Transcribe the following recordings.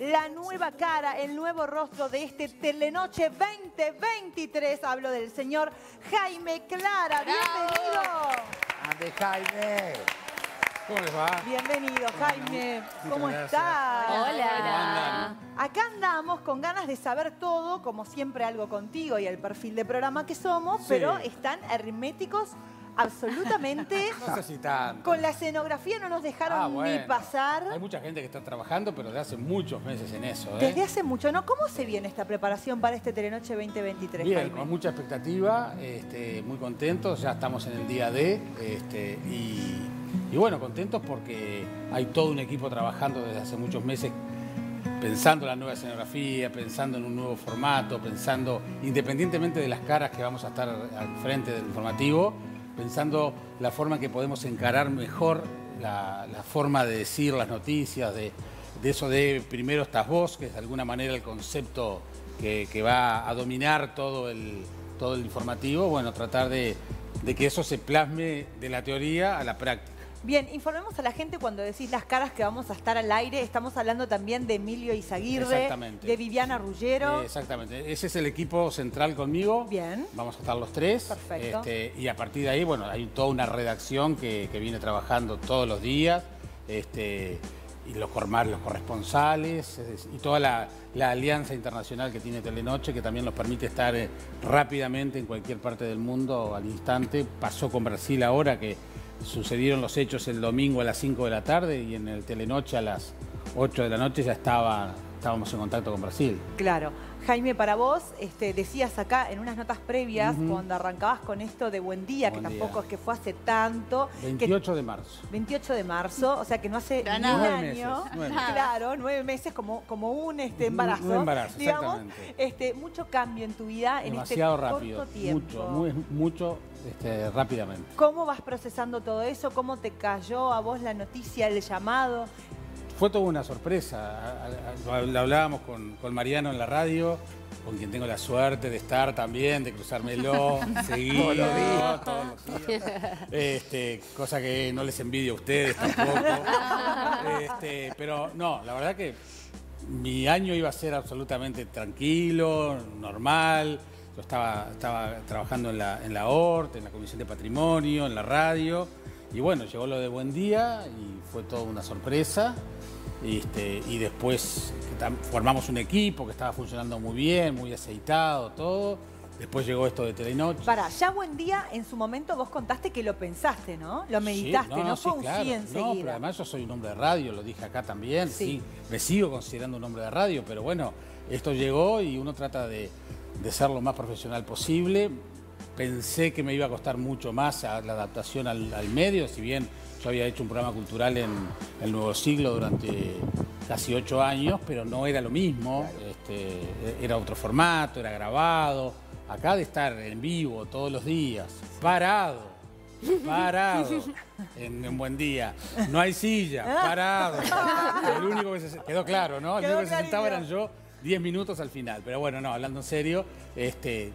la nueva cara, el nuevo rostro de este Telenoche 2023. Hablo del señor Jaime Clara. Bienvenido. Ande Jaime. ¿Cómo les va? Bienvenido, Jaime. ¿Cómo estás? Hola. Acá andamos con ganas de saber todo, como siempre algo contigo y el perfil de programa que somos, Sí. pero están herméticos absolutamente. No sé si tanto. Con la escenografía no nos dejaron Ah, ni pasar. Hay mucha gente que está trabajando, pero de hace muchos meses en eso. ¿eh? Desde hace mucho, ¿no? ¿Cómo se viene esta preparación para este Telenoche 2023, Bien, Jaime? con mucha expectativa, este, muy contentos, ya estamos en el día D, este, y, y bueno, contentos porque hay todo un equipo trabajando desde hace muchos meses pensando en la nueva escenografía, pensando en un nuevo formato, pensando, independientemente de las caras que vamos a estar al frente del informativo, pensando la forma que podemos encarar mejor la, forma de decir las noticias, de, eso de primero estás vos, que es de alguna manera el concepto que, que va a dominar todo el, todo el informativo, bueno, tratar de, de que eso se plasme de la teoría a la práctica. Bien, informemos a la gente cuando decís las caras que vamos a estar al aire. Estamos hablando también de Emilio Izaguirre, Exactamente. de Viviana Ruggero. Eh, Exactamente, ese es el equipo central conmigo. Bien. Vamos a estar los tres. Perfecto. Este, y a partir de ahí, bueno, hay toda una redacción que, que viene trabajando todos los días. Este, y los, los corresponsales y toda la, la alianza internacional que tiene Telenoche, que también nos permite estar eh, rápidamente en cualquier parte del mundo al instante. Pasó con Brasil ahora que sucedieron los hechos el domingo a las 5 de la tarde y en el Telenoche a las 8 de la noche ya estaba, estábamos en contacto con Brasil. Claro. Jaime, para vos, este, decías acá en unas notas previas, cuando arrancabas con esto de Buen Día, que tampoco Día. es que fue hace tanto. que- 28 de marzo. 28 de marzo, o sea que no hace ni nada. un Nueve año. meses, nueve meses. Claro, nueve meses como, como un este, embarazo. un embarazo, digamos. exactamente. Este, mucho cambio en tu vida en Demasiado este rápido. corto tiempo. Mucho, muy- mucho este, rápidamente. ¿Cómo vas procesando todo eso? ¿Cómo te cayó a vos la noticia, el llamado? Fue toda una sorpresa. Lo hablábamos con, con Mariano en la radio, con quien tengo la suerte de estar también, de cruzármelo seguido, todos los días. todos los días. Este, cosa que no les envidio a ustedes tampoco. Este, pero no, la verdad que mi año iba a ser absolutamente tranquilo, normal. Yo estaba, estaba trabajando en la, en la ORT, en la Comisión de Patrimonio, en la radio. Y bueno, llegó lo de Buen Día y fue toda una sorpresa. Este, y después formamos un equipo que estaba funcionando muy bien, muy aceitado, todo. Después llegó esto de Telenoche. Para, ya buen día, en su momento vos contaste que lo pensaste, ¿no? Lo meditaste, Sí, no, fue sí, un claro. sí No, enseguida. pero además yo soy un hombre de radio, lo dije acá también, Sí. sí. Me sigo considerando un hombre de radio, pero bueno, esto llegó y uno trata de, de ser lo más profesional posible. Pensé que me iba a costar mucho más a- la adaptación al, al medio, si bien yo había hecho un programa cultural en el Nuevo Siglo durante casi ocho años, pero no era lo mismo, este, era otro formato, era grabado. Acá de estar en vivo todos los días, parado, parado, en un buen día. No hay silla, parado. El único que se quedó claro, ¿no? El único que se sentaba eran yo 10 minutos al final. Pero bueno, no, hablando en serio, este,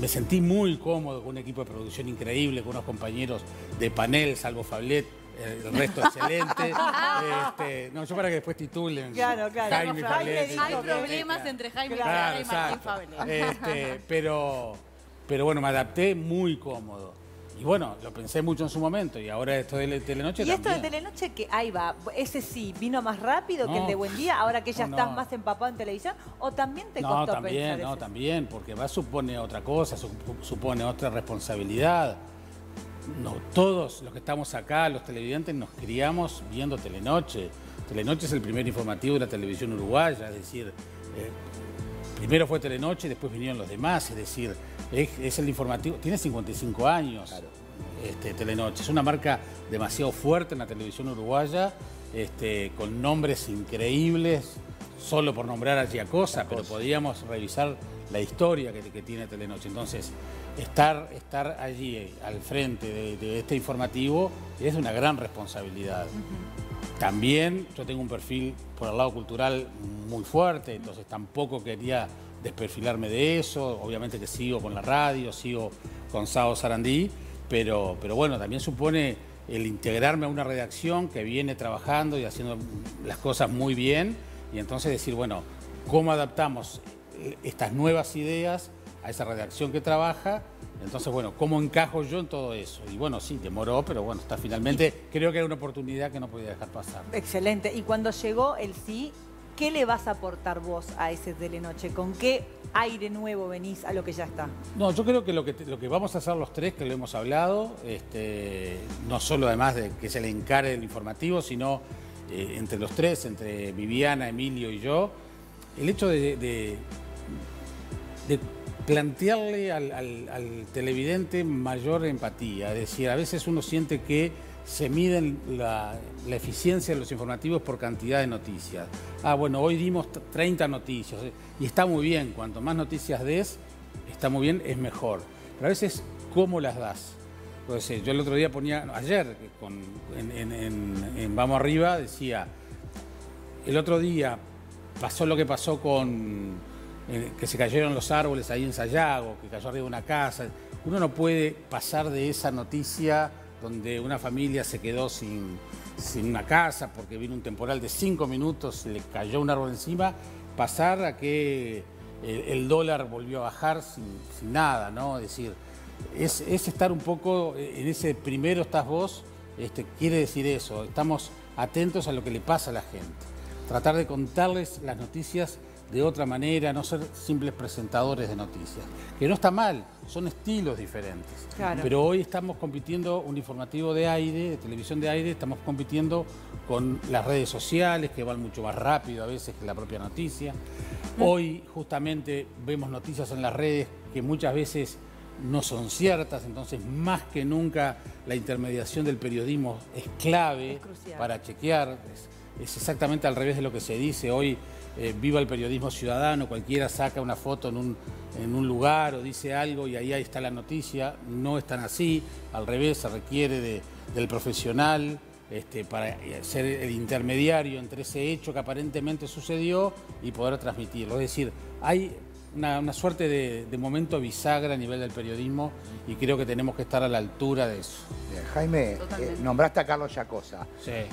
me sentí muy cómodo con un equipo de producción increíble, con unos compañeros de panel, salvo Fablet, el resto excelente. Este, no, yo para que después titulen. Claro, claro. Jaime Fablet. Hay problemas entre Jaime Claro, y Martín. Fablet. Este, pero, pero bueno, me adapté muy cómodo. Y bueno, lo pensé mucho en su momento y ahora esto de Telenoche Y esto de. Telenoche, que ahí va, ese sí, vino más rápido que el de Buen Día, ahora que ya No, estás más empapado en televisión, o también te No, costó también, pensar no, ese? también, porque va supone otra cosa, su- supone otra responsabilidad. No, todos los que estamos acá, los televidentes, nos criamos viendo Telenoche. Telenoche es el primer informativo de la televisión uruguaya, es decir, eh, primero fue Telenoche, después vinieron los demás, es decir, es, es el informativo, tiene 55 años este, Telenoche, es una marca demasiado fuerte en la televisión uruguaya, este, con nombres increíbles, solo por nombrar a Giacosa, pero podíamos revisar la historia que, que tiene Telenoche. Entonces, estar, estar allí eh, al frente de, de este informativo es una gran responsabilidad. También yo tengo un perfil por el lado cultural muy fuerte, entonces tampoco quería desperfilarme de eso. Obviamente que sigo con la radio, sigo con Sao Sarandí, pero, pero bueno, también supone el integrarme a una redacción que viene trabajando y haciendo las cosas muy bien y entonces decir, bueno, ¿cómo adaptamos estas nuevas ideas a esa redacción que trabaja? Entonces, bueno, ¿cómo encajo yo en todo eso? Y bueno, sí, demoró, pero bueno, está finalmente, creo que era una oportunidad que no podía dejar pasar. Excelente. Y cuando llegó el sí, ¿qué le vas a aportar vos a ese Telenoche? ¿Con qué aire nuevo venís a lo que ya está? No, yo creo que lo que, vamos a hacer los tres, que lo hemos hablado, este, no solo además de que se le encare el informativo, sino eh, entre los tres, entre Viviana, Emilio y yo, el hecho de, de, plantearle al, televidente mayor empatía. Es decir, a veces uno siente que se miden la, eficiencia de los informativos por cantidad de noticias. Ah, bueno, hoy dimos 30 noticias y está muy bien, cuanto más noticias des, está muy bien, es mejor. Pero a veces, ¿cómo las das? Entonces, yo el otro día ponía, ayer, en, Vamos Arriba, decía, el otro día pasó lo que pasó con eh, que se cayeron los árboles ahí en Sayago, que cayó arriba de una casa. Uno no puede pasar de esa noticia donde una familia se quedó sin, una casa porque vino un temporal de cinco minutos, le cayó un árbol encima, pasar a que el, dólar volvió a bajar sin, nada, ¿no? Es decir, es, estar un poco en ese primero estás vos, este, quiere decir eso, estamos atentos a lo que le pasa a la gente, tratar de contarles las noticias de otra manera, no ser simples presentadores de noticias. Que no está mal, son estilos diferentes. Pero hoy estamos compitiendo un informativo de aire, de televisión de aire, estamos compitiendo con las redes sociales que van mucho más rápido a veces que la propia noticia. Mm. Hoy justamente vemos noticias en las redes que muchas veces no son ciertas, entonces más que nunca la intermediación del periodismo es clave para chequear. es exactamente al revés de lo que se dice hoy eh, viva el periodismo ciudadano, cualquiera saca una foto en un, lugar o dice algo y ahí, está la noticia, no es tan así, al revés, se requiere del profesional este, para ser el intermediario entre ese hecho que aparentemente sucedió y poder transmitirlo. Es decir, hay una, suerte de, momento bisagra a nivel del periodismo y creo que tenemos que estar a la altura de eso. Jaime, eh, nombraste a Carlos Yacosa.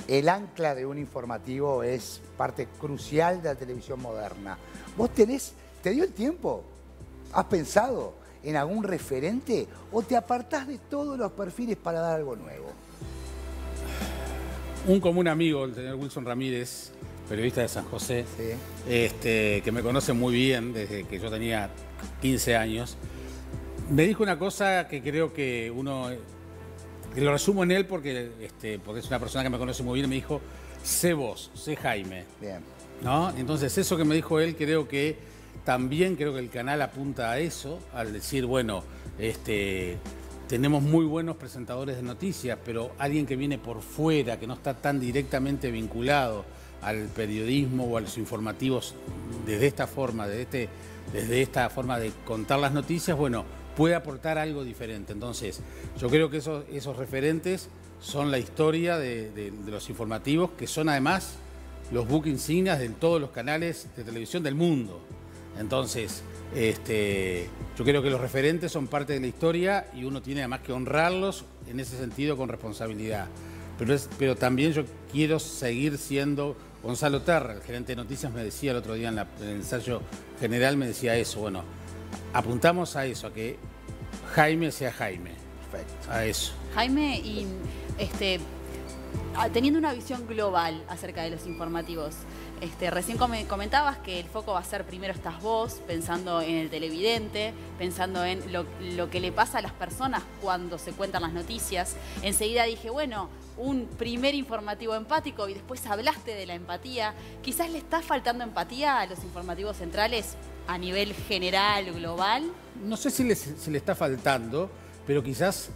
El ancla de un informativo es parte crucial de la televisión moderna. ¿Vos tenés, te dio el tiempo? ¿Has pensado en algún referente o te apartás de todos los perfiles para dar algo nuevo? Un común amigo, el señor Wilson Ramírez, periodista de San José, este, que me conoce muy bien desde que yo tenía 15 años, me dijo una cosa que creo que uno, que lo resumo en él porque, este, porque es una persona que me conoce muy bien, me dijo, sé vos, sé Jaime. Bien. ¿No? Entonces eso que me dijo él creo que también creo que el canal apunta a eso, al decir, bueno, este, tenemos muy buenos presentadores de noticias, pero alguien que viene por fuera, que no está tan directamente vinculado al periodismo o a los informativos desde esta forma, desde, este, desde esta forma de contar las noticias, bueno, puede aportar algo diferente. Entonces, yo creo que esos, referentes son la historia de, los informativos, que son además los book insignias de todos los canales de televisión del mundo. Entonces, este, yo creo que los referentes son parte de la historia y uno tiene además que honrarlos en ese sentido con responsabilidad. Pero, es, pero también yo quiero seguir siendo Gonzalo Terra, el gerente de noticias, me decía el otro día en, el ensayo general, me decía eso. Bueno, apuntamos a eso, a que Jaime sea Jaime. Perfecto. A eso. Jaime, y este, teniendo una visión global acerca de los informativos, este, recién comentabas que el foco va a ser primero estás vos, pensando en el televidente, pensando en lo, que le pasa a las personas cuando se cuentan las noticias. Enseguida dije, bueno, un primer informativo empático y después hablaste de la empatía. Quizás le está faltando empatía a los informativos centrales a nivel general, global. No sé si le está faltando, pero quizás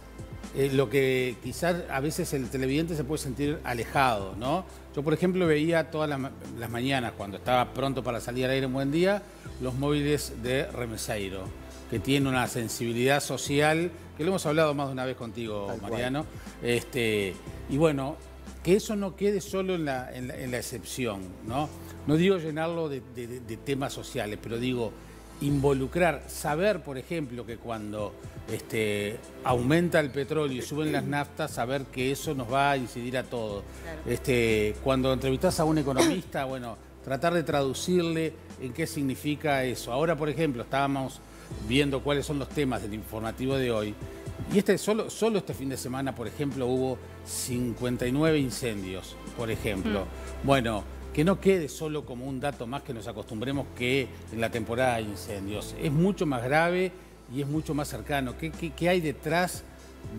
eh, lo que quizás a veces el televidente se puede sentir alejado, ¿no? Yo, por ejemplo, veía todas las, mañanas, cuando estaba pronto para salir al aire en buen día, los móviles de Remeseiro, que tiene una sensibilidad social, que lo hemos hablado más de una vez contigo, Mariano. Este, y bueno, que eso no quede solo en la, excepción, ¿no? No digo llenarlo de temas sociales, pero digo involucrar, saber, por ejemplo, que cuando este, aumenta el petróleo y suben las naftas, saber que eso nos va a incidir a todos. Este, cuando entrevistas a un economista, bueno, tratar de traducirle en qué significa eso. Ahora, por ejemplo, estábamos viendo cuáles son los temas del informativo de hoy. Y este, solo, solo este fin de semana, por ejemplo, hubo 59 incendios, por ejemplo. Mm. Bueno, que no quede solo como un dato más que nos acostumbremos que en la temporada hay incendios. Es mucho más grave y es mucho más cercano. ¿Qué, qué hay detrás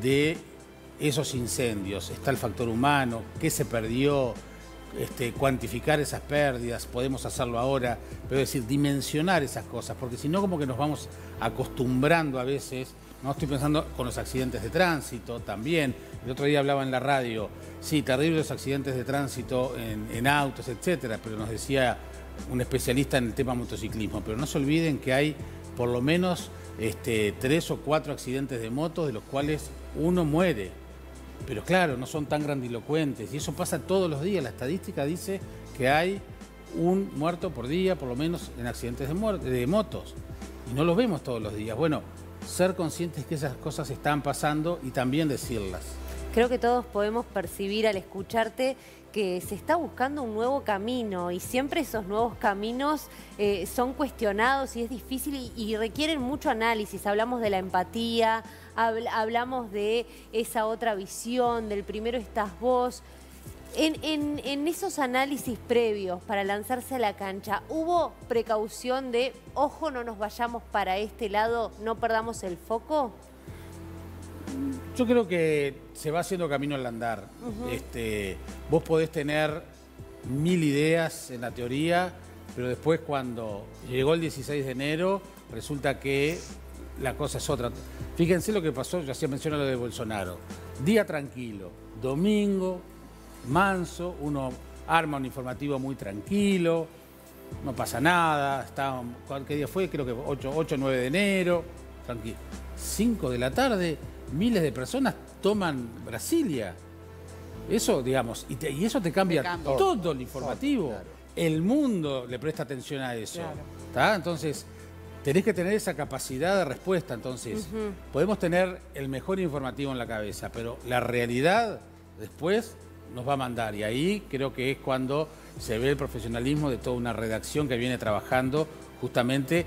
de esos incendios? Está el factor humano, qué se perdió, este, cuantificar esas pérdidas, podemos hacerlo ahora, pero es decir, dimensionar esas cosas, porque si no como que nos vamos acostumbrando a veces, no estoy pensando con los accidentes de tránsito también, el otro día hablaba en la radio, sí, terribles accidentes de tránsito en, autos, etcétera, pero nos decía un especialista en el tema motociclismo, pero no se olviden que hay por lo menos este, tres o cuatro accidentes de motos de los cuales uno muere pero claro, no son tan grandilocuentes y eso pasa todos los días. La estadística dice que hay un muerto por día, por lo menos en accidentes de, de motos. Y no los vemos todos los días. Bueno, ser conscientes que esas cosas están pasando y también decirlas. Creo que todos podemos percibir al escucharte que se está buscando un nuevo camino y siempre esos nuevos caminos eh, son cuestionados y es difícil y, requieren mucho análisis. Hablamos de la empatía, hablamos de esa otra visión, del primero estás vos. En, esos análisis previos para lanzarse a la cancha, ¿hubo precaución de, ojo, no nos vayamos para este lado, no perdamos el foco? Yo creo que se va haciendo camino al andar. este, vos podés tener mil ideas en la teoría, pero después cuando llegó el 16 de enero, resulta que la cosa es otra. Fíjense lo que pasó, ya se menciona lo de Bolsonaro. Día tranquilo, domingo, manso, uno arma un informativo muy tranquilo, no pasa nada, está, ¿qué día fue? Creo que 8 o 9 de enero, tranquilo. 5 de la tarde, miles de personas toman Brasilia. Eso, digamos, y, eso te cambia, todo el informativo. El mundo le presta atención a eso. Entonces, tenés que tener esa capacidad de respuesta. Entonces, podemos tener el mejor informativo en la cabeza, pero la realidad después nos va a mandar. Y ahí creo que es cuando se ve el profesionalismo de toda una redacción que viene trabajando justamente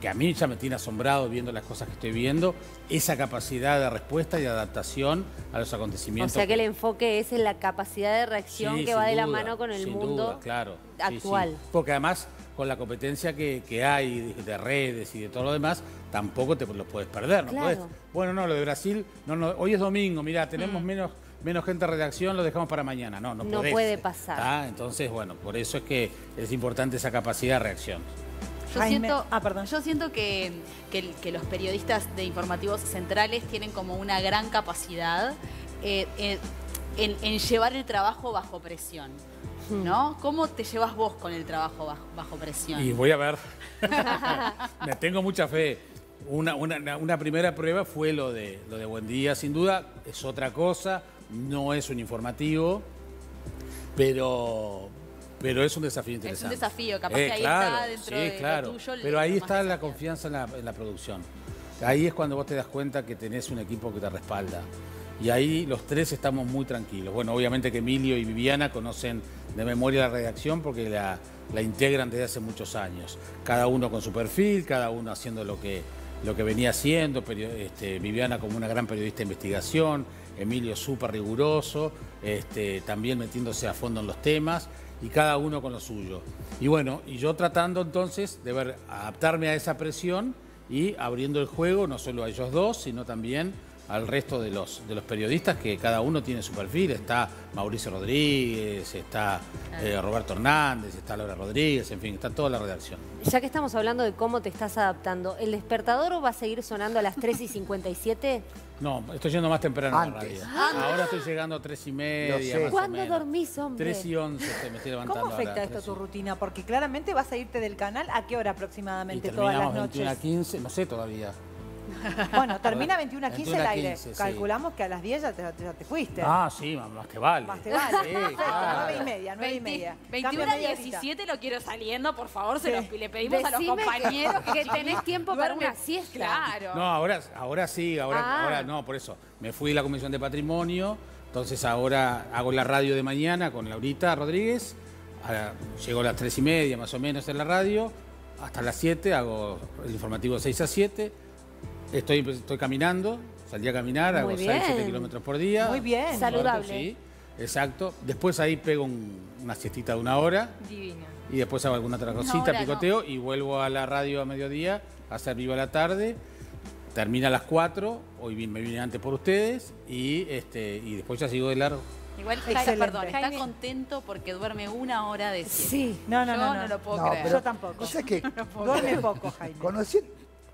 que a mí ya me tiene asombrado viendo las cosas que estoy viendo, esa capacidad de respuesta y de adaptación a los acontecimientos. O sea que el enfoque es en la capacidad de reacción que va de la mano con el mundo claro, actual. Porque además, con la competencia que, hay de redes y de todo lo demás, tampoco te lo puedes perder. ¿no? bueno, no, lo de Brasil, no, no, hoy es domingo, mira, tenemos mm. menos menos gente de redacción, lo dejamos para mañana. No, no, no puede pasar. Entonces, bueno, por eso es que es importante esa capacidad de reacción. Yo siento, ah, perdón. Yo siento que, los periodistas de informativos centrales tienen como una gran capacidad eh, eh, en, llevar el trabajo bajo presión. ¿No? ¿Cómo te llevas vos con el trabajo bajo, presión? Y voy a ver. Me tengo mucha fe. Una, una, primera prueba fue lo de, lo de Buen Día, sin duda. Es otra cosa, no es un informativo, pero, pero es un desafío interesante. Es un desafío, capaz que ahí está dentro sí, claro. tuyo. Pero ahí está la confianza en la, producción. Ahí es cuando vos te das cuenta que tenés un equipo que te respalda. Y ahí los tres estamos muy tranquilos. Bueno, obviamente que Emilio y Viviana conocen de memoria la redacción porque la, integran desde hace muchos años. Cada uno con su perfil, cada uno haciendo lo que, lo que venía haciendo. Este, Viviana como una gran periodista de investigación, Emilio súper riguroso, este, también metiéndose a fondo en los temas y cada uno con lo suyo. Y bueno, y yo tratando entonces de ver, adaptarme a esa presión y abriendo el juego no solo a ellos dos, sino también al resto de los, de los periodistas que cada uno tiene su perfil. Está Mauricio Rodríguez, está eh, Roberto Hernández, está Laura Rodríguez, en fin, está toda la redacción. Ya que estamos hablando de cómo te estás adaptando, ¿el despertador va a seguir sonando a las 3 y 57? No, estoy yendo más temprano en la radio. Ahora estoy llegando a 3 y media. ¿Cuándo dormís, hombre? 3 y 11 me estoy levantando. ¿Cómo afecta esto tu rutina? Porque claramente vas a irte del canal a qué hora aproximadamente todas las noches. 21 a 15, no sé todavía. Bueno, termina 21 a 15 el aire. Calculamos que a las 10 ya te, fuiste. Ah, sí, más que vale. Más te vale. Sí, claro. 9 y media, 9 y media. 21 a 17 lo quiero saliendo, por favor, se los, le pedimos a los compañeros que, tenés tiempo para una siesta. Claro. No, ahora, ahora sí, ahora, ah. ahora no, por eso. Me fui de la Comisión de Patrimonio, entonces ahora hago la radio de mañana con Laurita Rodríguez llego a las 3 y media más o menos en la radio, hasta las 7 hago el informativo 6 a 7, estoy, estoy caminando, salí a caminar, hago 6, 7 kilómetros por día. Muy bien. Saludable. Sí, exacto. Después ahí pego una siestita de una hora. Divino. Y después hago alguna otra cosita, picoteo, y vuelvo a la radio a mediodía a hacer viva la tarde. Termina a las 4, hoy me vine antes por ustedes, y, este, y después ya sigo de largo. Igual, Jaime, perdón, está contento porque duerme una hora de siesta. Sí, no, no, no, no, lo puedo creer. Yo tampoco. O sea que duerme poco, Jaime.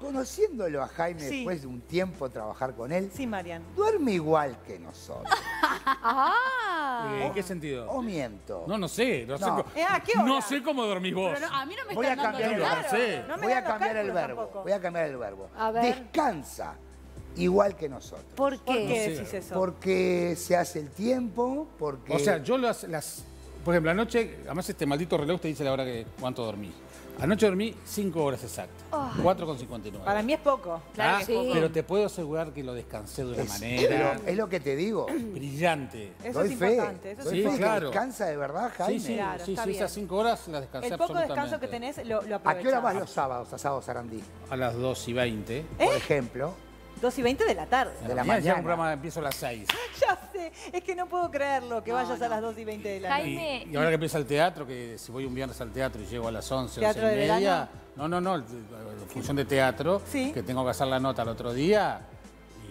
Conociéndolo a Jaime después de un tiempo trabajar con él. Sí, Marian. Duerme igual que nosotros. ah. ¿En qué sentido? ¿O miento? No, no sé. No, Sé, eh, ¿a qué hora? no sé cómo dormís vos. Pero a mí no me Voy a cambiar el verbo. Voy a cambiar el verbo. Voy a cambiar el verbo. A ver. Descansa igual que nosotros. ¿Por qué? ¿Por qué decís eso? Porque se hace el tiempo, porque... O sea, yo las, las... Por ejemplo, anoche, además este maldito reloj te dice la hora que cuánto dormí. Anoche dormí 5 horas exactas, 4,59. Para mí es poco. Claro Ah, que es poco. Pero te puedo asegurar que lo descansé de una es, manera es lo que te digo. brillante. Eso Doy es fe. importante. Eso Sí, claro. descansa de verdad, Jaime. Sí, sí, Claro, sí, sí, esas 5 horas las descansé El poco descanso que tenés lo, lo ¿A qué hora vas los sábados, asados Sarandí? A las 2 y 20. ¿Eh? Por ejemplo. 2 y 20 de la tarde. De la Ya un programa empiezo a las 6. Ya sé, es que no puedo creerlo que No, vayas a las 2 y 20 de la Jaime, noche. Y, y ahora que empieza el teatro, que si voy un viernes al teatro y llego a las 11, ¿Teatro 11 y media. verano? No, no, no, función de teatro, Sí. que tengo que hacer la nota el otro día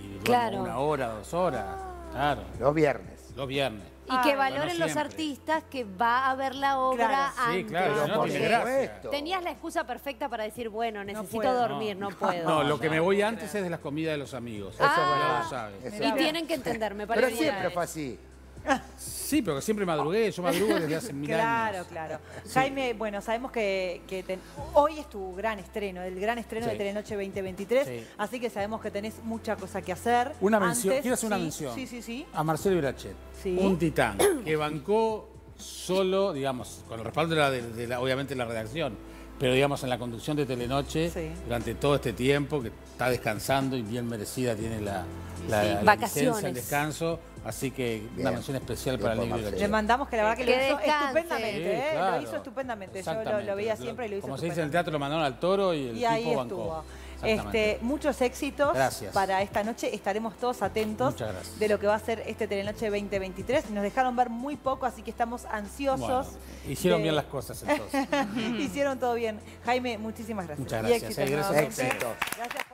y Claro. una hora, dos horas. Claro, Los viernes. los viernes. Y que valoren bueno, los artistas que va a ver la obra Claro. Sí, antes. claro, no tiene gracia. Tenías la excusa perfecta para decir, bueno, necesito dormir, no, puedo. No, lo que me voy antes es de las comidas de los amigos. Eso es Ya verdad. lo sabes. Eso Y tienen que entender, me Pero siempre fue así. Sí, pero que siempre madrugué, yo madrugo desde hace mil Claro, años. claro. Jaime, bueno, sabemos que, que ten- hoy es tu gran estreno, el gran estreno Sí. de Telenoche 2023, Sí. así que sabemos que tenés mucha cosa que hacer. Una mención, Antes, quiero hacer una mención. Sí, sí, sí. A Marcelo Irachet, Sí. un titán, que bancó solo, digamos, con el respaldo de la, de- de la- obviamente la redacción, pero digamos en la conducción de Telenoche Sí. durante todo este tiempo, que está descansando y bien merecida tiene la, la, la Vacaciones. licencia, el descanso, así que una Bien. mención especial Bien para el negro Marcelo. Le mandamos que la verdad que, Que lo hizo descanse. estupendamente, Sí, ¿eh? claro. lo hizo estupendamente. Yo lo, veía siempre y lo hizo Como se dice en el teatro, lo mandaron al toro y el Y ahí tipo estuvo. bancó. Este, muchos éxitos Gracias. para esta noche. Estaremos todos atentos Muchas gracias. de lo que va a ser este Telenoche 2023. Nos dejaron ver muy poco, así que estamos ansiosos. Bueno, hicieron de- bien las cosas entonces. Hicieron todo bien. Jaime, muchísimas gracias. Muchas Y gracias, éxitos eh, gracias nuevamente. a ustedes. Gracias.